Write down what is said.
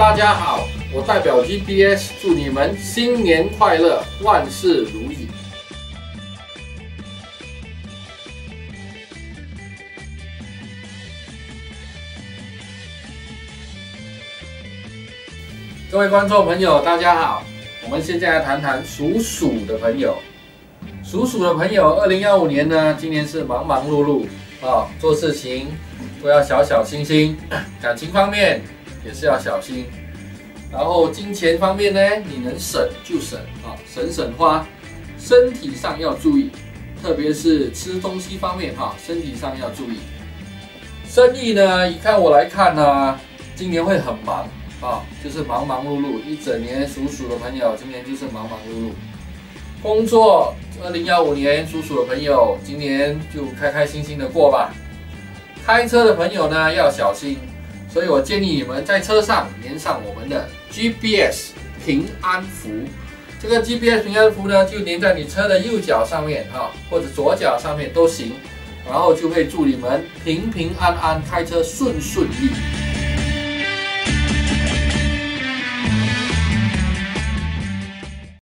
大家好，我代表 GPS 祝你们新年快乐，万事如意。各位观众朋友，大家好，我们现在来谈谈属鼠的朋友。属鼠的朋友，二零幺五年呢，今年是忙忙碌碌啊，做事情都要小小心心，感情方面也是要小心。然后金钱方面呢，你能省就省啊，省省花。身体上要注意，特别是吃东西方面哈，身体上要注意。生意呢，以看我来看呢，今年会很忙啊，就是忙忙碌碌，一整年属鼠的朋友，今年就是忙忙碌碌。工作，二零幺五年属鼠的朋友，今年就开开心心的过吧。开车的朋友呢，要小心，所以我建议你们在车上连上我们的 GPS 平安符。这个 GPS 平安符呢，就连在你车的右脚上面啊，或者左脚上面都行，然后就会祝你们平平安安开车顺顺利。